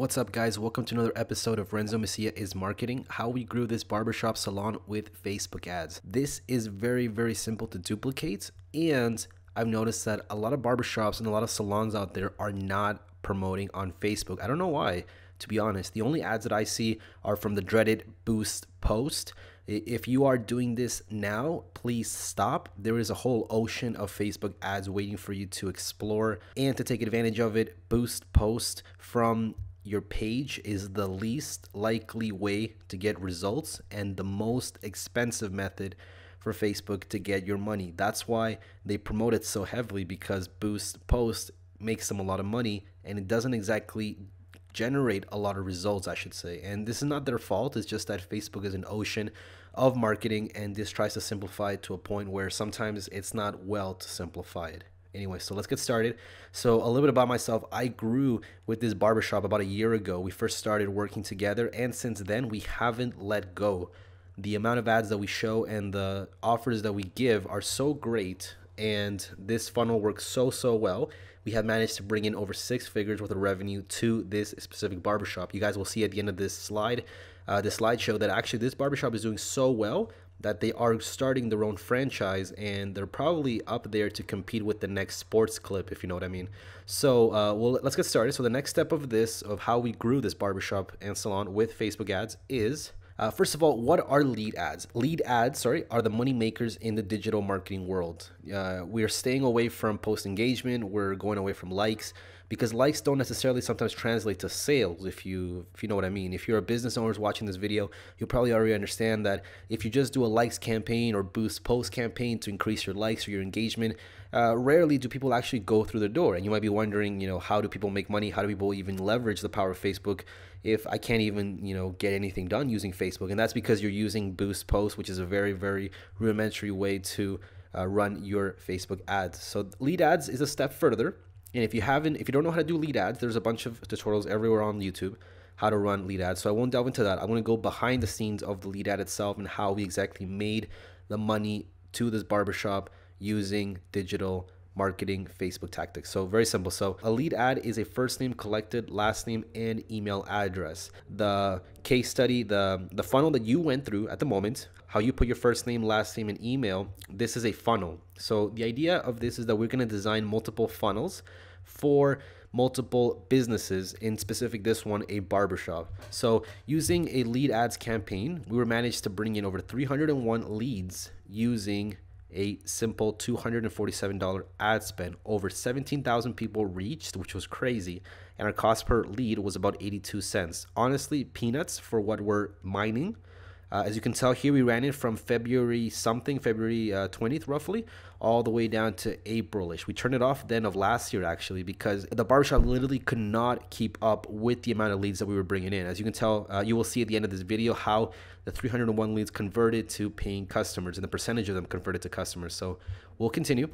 What's up, guys? Welcome to another episode of Renzo Messia is Marketing How we grew this barbershop salon with Facebook ads. This is very, very simple to duplicate, and I've noticed that a lot of barbershops and a lot of salons out there are not promoting on Facebook. I don't know why, to be honest. The only ads that I see are from the dreaded Boost post. If you are doing this now, please stop. There is a whole ocean of Facebook ads waiting for you to explore and to take advantage of it. Boost post from your page is the least likely way to get results and the most expensive method for Facebook to get your money. That's why they promote it so heavily because Boost Post makes them a lot of money and it doesn't exactly generate a lot of results, I should say. And this is not their fault, it's just that Facebook is an ocean of marketing and this tries to simplify it to a point where sometimes it's not well to simplify it. Anyway, so let's get started. So, a little bit about myself. I grew with this barbershop about a year ago. We first started working together, and since then, we haven't let go. The amount of ads that we show and the offers that we give are so great, and this funnel works so, so well. We have managed to bring in over six figures worth of revenue to this specific barbershop. You guys will see at the end of this slide, uh, the slideshow, that actually this barbershop is doing so well that they are starting their own franchise and they're probably up there to compete with the next sports clip if you know what i mean. So uh, well let's get started. So the next step of this of how we grew this barbershop and salon with facebook ads is uh, first of all, what are lead ads? Lead ads, sorry, are the money makers in the digital marketing world. Uh, we are staying away from post engagement. We're going away from likes because likes don't necessarily sometimes translate to sales. If you if you know what I mean. If you're a business owner watching this video, you probably already understand that if you just do a likes campaign or boost post campaign to increase your likes or your engagement, uh, rarely do people actually go through the door. And you might be wondering, you know, how do people make money? How do people even leverage the power of Facebook if I can't even, you know, get anything done using Facebook? And that's because you're using Boost Post, which is a very, very rudimentary way to uh, run your Facebook ads. So lead ads is a step further. And if you haven't, if you don't know how to do lead ads, there's a bunch of tutorials everywhere on YouTube how to run lead ads. So I won't delve into that. I'm going to go behind the scenes of the lead ad itself and how we exactly made the money to this barbershop using digital marketing Facebook tactics. So very simple. So a lead ad is a first name collected, last name, and email address. The case study, the the funnel that you went through at the moment, how you put your first name, last name, and email. This is a funnel. So the idea of this is that we're going to design multiple funnels for multiple businesses in specific this one a barbershop so using a lead ads campaign we were managed to bring in over 301 leads using a simple $247 ad spend. Over 17,000 people reached, which was crazy, and our cost per lead was about 82 cents. Honestly, peanuts for what we're mining. Uh, as you can tell here, we ran it from February something, February uh, 20th roughly, all the way down to Aprilish. We turned it off then of last year actually because the barbershop literally could not keep up with the amount of leads that we were bringing in. As you can tell, uh, you will see at the end of this video how the 301 leads converted to paying customers and the percentage of them converted to customers. So we'll continue.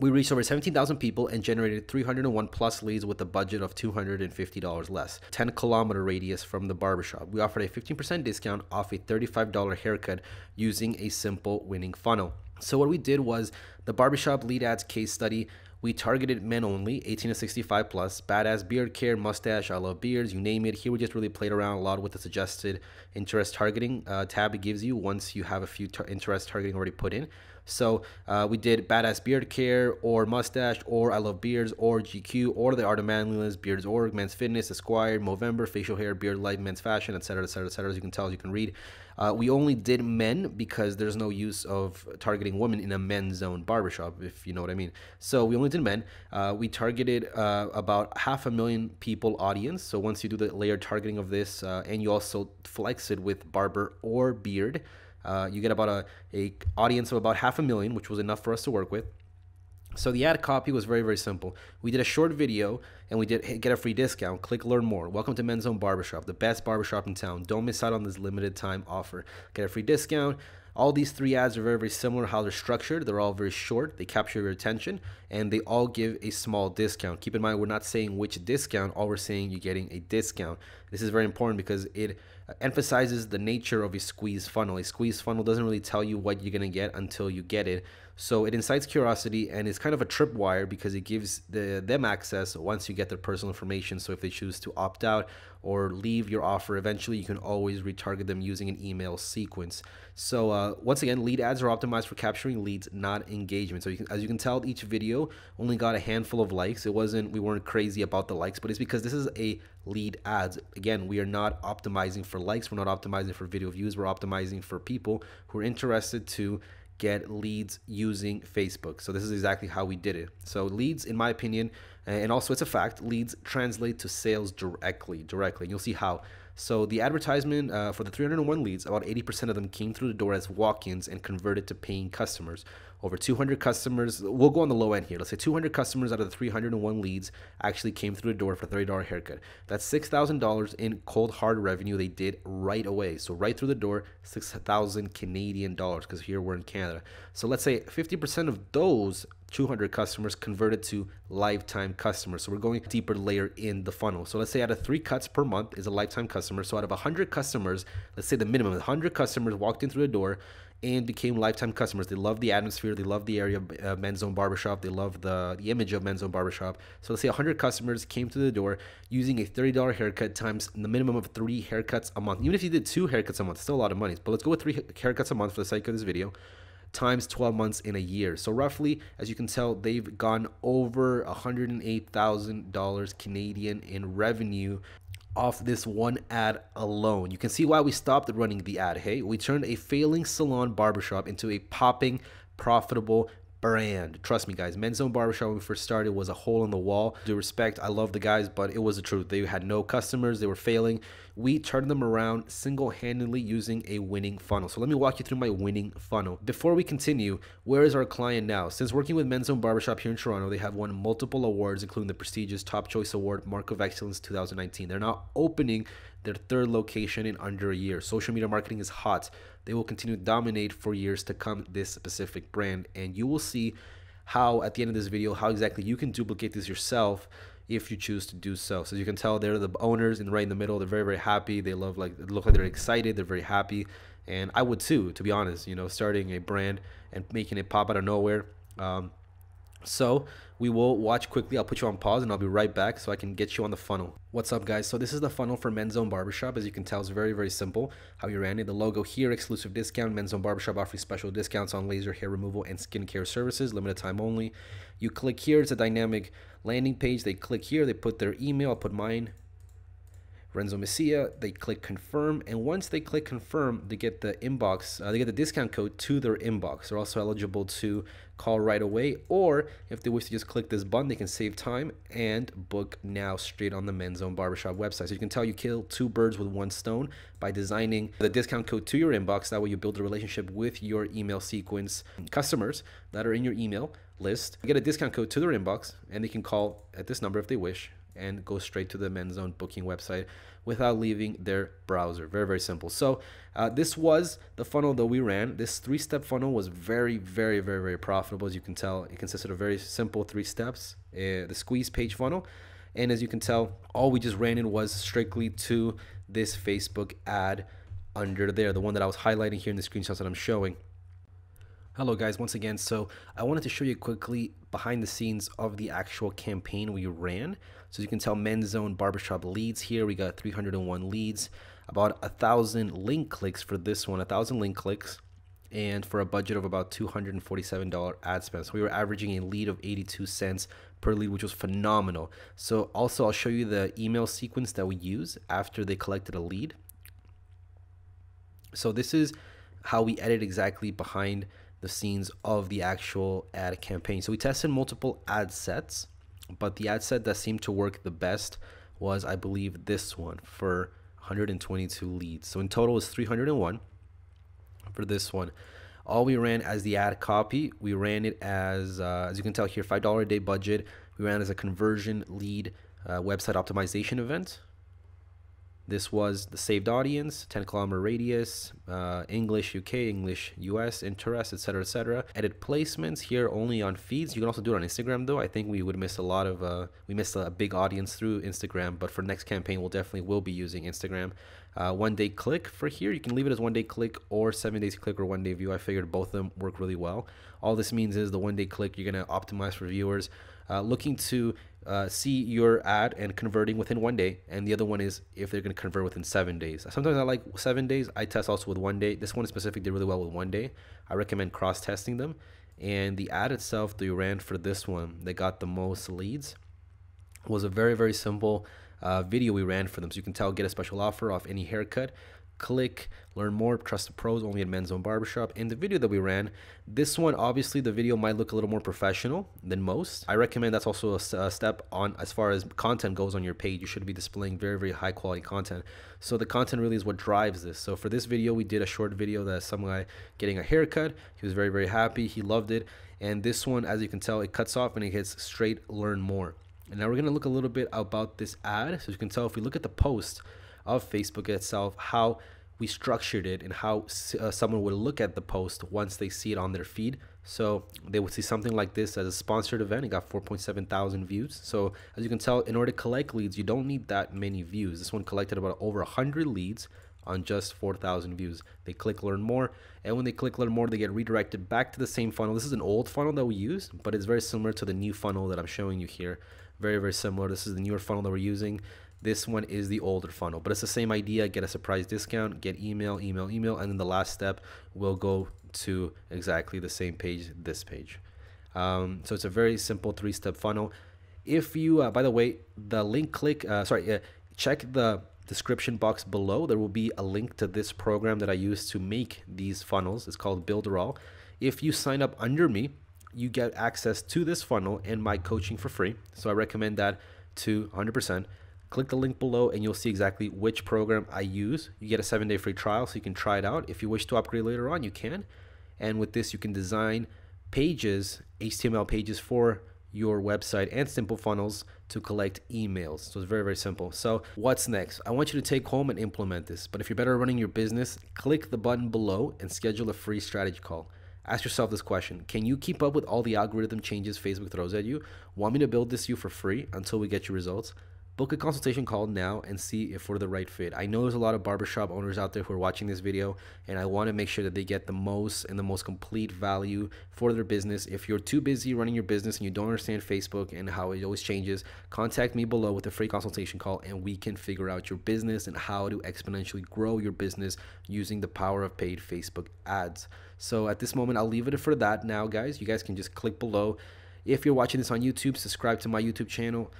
We reached over 17,000 people and generated 301 plus leads with a budget of $250 less, 10 kilometer radius from the barbershop. We offered a 15% discount off a $35 haircut using a simple winning funnel. So what we did was the barbershop lead ads case study. We targeted men only, 18 to 65 plus, badass beard care, mustache, I love beards, you name it. Here we just really played around a lot with the suggested interest targeting uh, tab it gives you once you have a few interest targeting already put in. So uh, we did Badass Beard Care or Mustache or I Love Beards or GQ or The Art of Manliness, Beards Org, Men's Fitness, Esquire, Movember, Facial Hair, Beard Life, Men's Fashion, etc., etc., etc. As you can tell, as you can read. Uh, we only did men because there's no use of targeting women in a men's zone barbershop, if you know what I mean. So we only did men. Uh, we targeted uh, about half a million people audience. So once you do the layered targeting of this, uh, and you also flex it with barber or beard, uh, you get about a, a audience of about half a million, which was enough for us to work with. So the ad copy was very, very simple. We did a short video and we did get a free discount. Click learn more. Welcome to Men's Zone Barbershop, the best barbershop in town. Don't miss out on this limited time offer. Get a free discount. All these three ads are very, very similar how they're structured. They're all very short. They capture your attention and they all give a small discount. Keep in mind, we're not saying which discount. All we're saying you're getting a discount. This is very important because it emphasizes the nature of a squeeze funnel. A squeeze funnel doesn't really tell you what you're going to get until you get it. So it incites curiosity and it's kind of a tripwire because it gives the, them access once you get their personal information. So if they choose to opt out or leave your offer, eventually you can always retarget them using an email sequence. So uh, once again, lead ads are optimized for capturing leads, not engagement. So you can, as you can tell, each video only got a handful of likes. It wasn't we weren't crazy about the likes, but it's because this is a lead ads. Again, we are not optimizing for likes. We're not optimizing for video views. We're optimizing for people who are interested to get leads using Facebook. So this is exactly how we did it. So leads, in my opinion, and also it's a fact, leads translate to sales directly, directly. And you'll see how. So the advertisement uh, for the 301 leads, about 80% of them came through the door as walk-ins and converted to paying customers. Over 200 customers, we'll go on the low end here. Let's say 200 customers out of the 301 leads actually came through the door for $30 haircut. That's $6,000 in cold hard revenue they did right away. So right through the door, 6,000 Canadian dollars because here we're in Canada. So let's say 50% of those 200 customers converted to lifetime customers. So we're going deeper layer in the funnel. So let's say out of three cuts per month is a lifetime customer. So out of 100 customers, let's say the minimum 100 customers walked in through the door and became lifetime customers. They love the atmosphere, they love the area of uh, Men's Zone Barbershop, they love the, the image of Men's Zone Barbershop. So let's say 100 customers came to the door using a $30 haircut times the minimum of three haircuts a month. Even if you did two haircuts a month, still a lot of money. But let's go with three haircuts a month for the sake of this video times 12 months in a year. So roughly, as you can tell, they've gone over $108,000 Canadian in revenue off this one ad alone. You can see why we stopped running the ad. Hey, we turned a failing salon barbershop into a popping, profitable brand. Trust me, guys. Men's Zone Barbershop when we first started was a hole in the wall. Due respect, I love the guys, but it was the truth. They had no customers. They were failing. We turn them around single-handedly using a winning funnel. So let me walk you through my winning funnel. Before we continue, where is our client now? Since working with Men's Zone Barbershop here in Toronto, they have won multiple awards, including the prestigious Top Choice Award, Mark of Excellence 2019. They're now opening their third location in under a year. Social media marketing is hot. They will continue to dominate for years to come this specific brand. And you will see how at the end of this video, how exactly you can duplicate this yourself if you choose to do so. So you can tell they're the owners and right in the middle. They're very, very happy. They love like look like they're excited. They're very happy. And I would too, to be honest, you know, starting a brand and making it pop out of nowhere. Um, so we will watch quickly. I'll put you on pause and I'll be right back so I can get you on the funnel. What's up guys? So this is the funnel for Men's Zone Barbershop. As you can tell, it's very, very simple how you ran it. The logo here, exclusive discount. Men's Zone Barbershop offering special discounts on laser hair removal and skincare services, limited time only. You click here, it's a dynamic landing page. They click here, they put their email. I'll put mine, Renzo Messia. They click confirm, and once they click confirm, they get the inbox. Uh, they get the discount code to their inbox. They're also eligible to call right away, or if they wish to just click this button, they can save time and book now straight on the Men's Zone Barbershop website. So you can tell you kill two birds with one stone by designing the discount code to your inbox. That way, you build a relationship with your email sequence customers that are in your email list. You get a discount code to their inbox, and they can call at this number if they wish and go straight to the men's zone booking website without leaving their browser. Very very simple. So uh, this was the funnel that we ran. This three step funnel was very very very very profitable. As you can tell it consisted of very simple three steps uh, the squeeze page funnel. And as you can tell all we just ran in was strictly to this facebook ad under there the one that i was highlighting here in the screenshots that i'm showing Hello guys, once again, so I wanted to show you quickly behind the scenes of the actual campaign we ran. So you can tell Men's Zone Barbershop leads here, we got 301 leads, about a thousand link clicks for this one, a thousand link clicks, and for a budget of about $247 ad spend. So we were averaging a lead of 82 cents per lead, which was phenomenal. So also I'll show you the email sequence that we use after they collected a lead. So this is how we edit exactly behind the scenes of the actual ad campaign. So we tested multiple ad sets, but the ad set that seemed to work the best was, I believe, this one for 122 leads. So in total is 301 for this one. All we ran as the ad copy, we ran it as, uh, as you can tell here, $5 a day budget. We ran as a conversion lead uh, website optimization event. This was the saved audience, 10 kilometer radius, uh, English UK, English US, interest, etc., etc. Edit placements here only on feeds. You can also do it on Instagram though. I think we would miss a lot of uh, we missed a big audience through Instagram, but for next campaign we'll definitely will be using Instagram. Uh, one day click for here. You can leave it as one day click or seven days click or one day view. I figured both of them work really well. All this means is the one day click you're gonna optimize for viewers uh, looking to uh, see your ad and converting within one day, and the other one is if they're going to convert within seven days. Sometimes I like seven days. I test also with one day. This one specific did really well with one day. I recommend cross testing them. And the ad itself that you ran for this one that got the most leads was a very very simple uh, video we ran for them. So you can tell get a special offer off any haircut click, learn more, trust the pros only at Men's Zone Barbershop. In the video that we ran, this one, obviously the video might look a little more professional than most. I recommend that's also a, a step on as far as content goes on your page. You should be displaying very, very high quality content. So the content really is what drives this. So for this video, we did a short video that some guy getting a haircut. He was very, very happy. He loved it. And this one, as you can tell, it cuts off and it hits straight learn more. And now we're going to look a little bit about this ad. So you can tell if we look at the post, of Facebook itself, how we structured it and how uh, someone would look at the post once they see it on their feed. So they would see something like this as a sponsored event. It got 4.7 thousand views. So as you can tell, in order to collect leads, you don't need that many views. This one collected about over 100 leads on just 4,000 views. They click learn more, and when they click learn more, they get redirected back to the same funnel. This is an old funnel that we use, but it's very similar to the new funnel that I'm showing you here. Very, very similar. This is the newer funnel that we're using. This one is the older funnel, but it's the same idea. Get a surprise discount, get email, email, email, and then the last step will go to exactly the same page, this page. Um, so it's a very simple three-step funnel. If you, uh, by the way, the link click, uh, sorry, uh, check the description box below. There will be a link to this program that I use to make these funnels. It's called Builderall. If you sign up under me, you get access to this funnel and my coaching for free. So I recommend that to 100%. Click the link below and you'll see exactly which program I use. You get a seven day free trial so you can try it out. If you wish to upgrade later on, you can. And with this, you can design pages, HTML pages for your website and simple funnels to collect emails. So it's very, very simple. So what's next? I want you to take home and implement this. But if you're better running your business, click the button below and schedule a free strategy call. Ask yourself this question Can you keep up with all the algorithm changes Facebook throws at you? Want me to build this you for free until we get your results? Book a consultation call now and see if we're the right fit. I know there's a lot of barbershop owners out there who are watching this video, and I want to make sure that they get the most and the most complete value for their business. If you're too busy running your business and you don't understand Facebook and how it always changes, contact me below with a free consultation call, and we can figure out your business and how to exponentially grow your business using the power of paid Facebook ads. So at this moment, I'll leave it for that now, guys. You guys can just click below. If you're watching this on YouTube, subscribe to my YouTube channel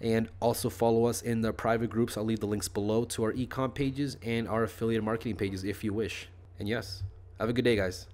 and also follow us in the private groups. I'll leave the links below to our ecom pages and our affiliate marketing pages if you wish. And yes, have a good day, guys.